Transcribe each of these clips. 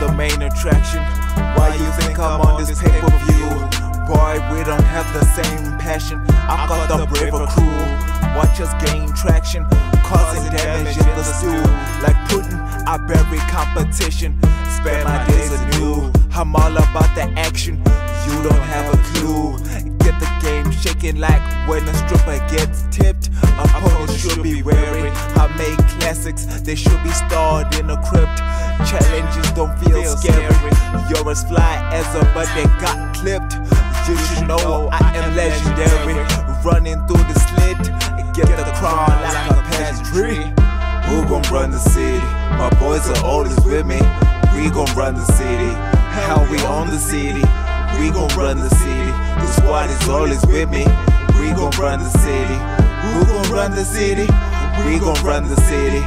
the main attraction. Why you think I'm on this pay per view? Boy, we don't have the same passion. I got the braver crew. Watch us gain traction, causing damage in the stew. Like Putin, I bury competition. Spend my days anew. I'm all about the action. You don't have a clue. Get the game shaking like when a stripper gets tipped. Opponents should be wary. I make classics, they should be stored in a crypt. Challenges don't feel scary. You're as fly as a but they got clipped. You should know I am legendary. Running through the slit, get the crown like a pageantry. Who gon' run the city? My boys are always with me. We gon' run the city. How we own the city? We gon' run the city. The squad is always with me. We gon' run the city. Who gon' run the city? We gon' run the city.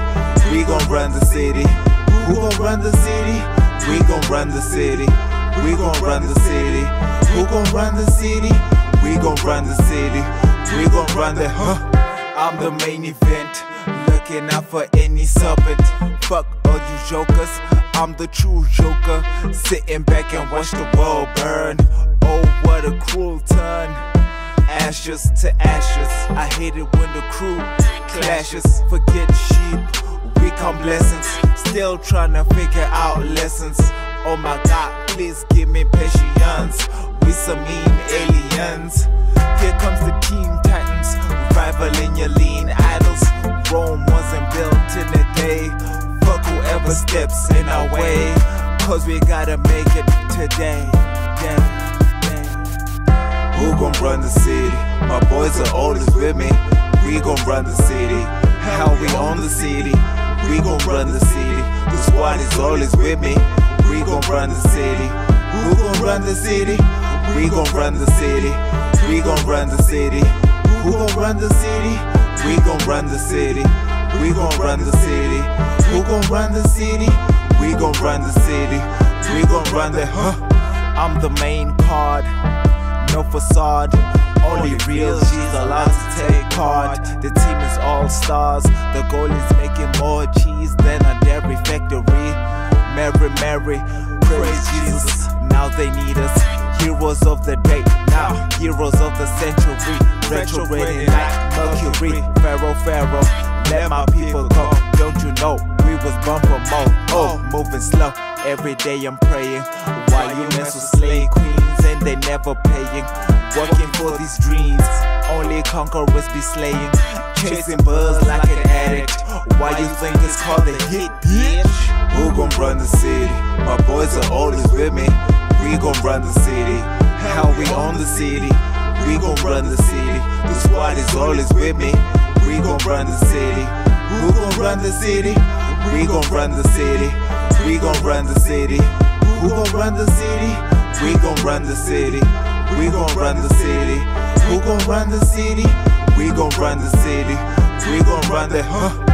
We gon' run the city. Who gon' run the city? We gon' run the city. We gon' run the city. Who gon' run the city? We gon' run the city. We gon' run the huh. I'm the main event. Looking out for any serpent. Fuck all you jokers. I'm the true joker. Sitting back and watch the world burn. Oh, what a cruel turn. Ashes to ashes. I hate it when the crew clashes. Forget sheep. We come blessings. Still trying to figure out lessons. Oh my god, please give me patience. We some mean aliens. Here comes the Team Titans, rivaling your lean idols. Rome wasn't built in a day. Fuck whoever steps in our way. Cause we gotta make it today. Day, day. Who gon' run the city? My boys are always with me. We gon' run the city. How we own the city. We gon' run the city. The squad is always with me. We gon' run the city. Who gon' run the city? We gon' run the city. We gon' run the city. Who gon' run the city? We gon' run the city. We gon' run the city. Who gon' run the city? We gon' run the city. We gon' run the huh. I'm the main card, no facade. Only real G's allowed to take part. The team is all stars. The goal is making more cheese than a dairy factory. Mary, Mary, praise Jesus. Now they need us. Heroes of the day, now heroes of the century. Retrograding like Mercury. Pharaoh, Pharaoh, let my people go. Don't you know we was born for more? Oh, moving slow. Every day I'm praying. Why you mess with never paying? Working for these dreams, only conquerors be slaying. Chasing buzz like an addict. Why you think it's called a hit, bitch? Who gon' run the city? My boys are always with me. We gon' run the city. How we own the city. We gon' run the city. The squad is always with me. We gon' run the city. Who gon' run the city? We gon' run the city. We gon' run the city. Who gon' run the city? We gon' run the city. We gon' run the city. Who gon' run the city? We gon' run the city. We gon' run the huh.